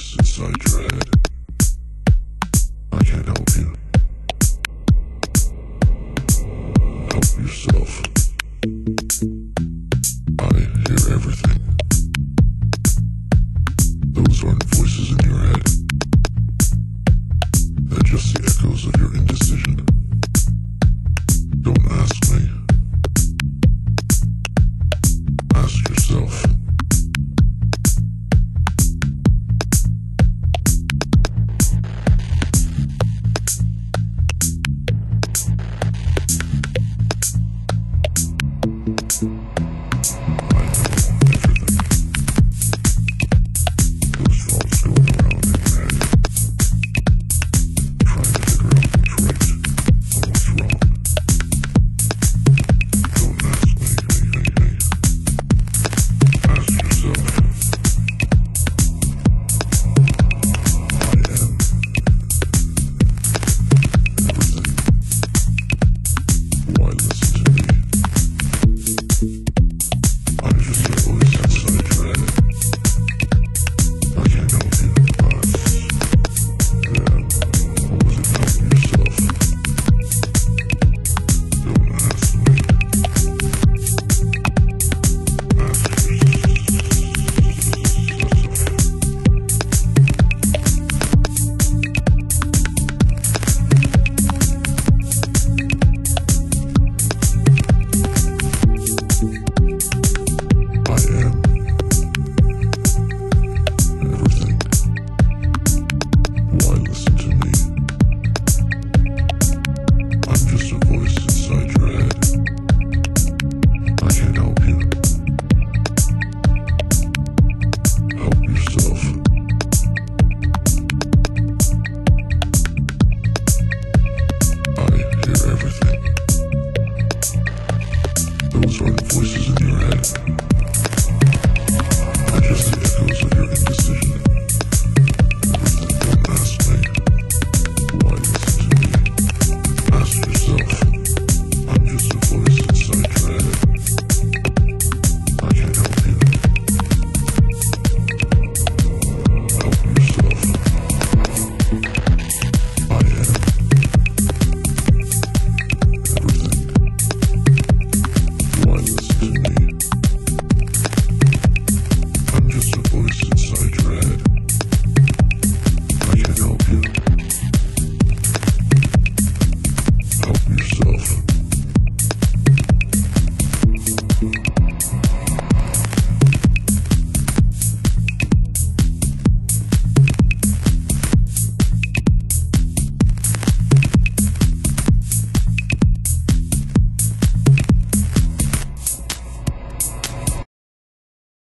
Inside your head, I can't help you. Help yourself. I hear everything. Those aren't voices in your head. They're just the echoes of your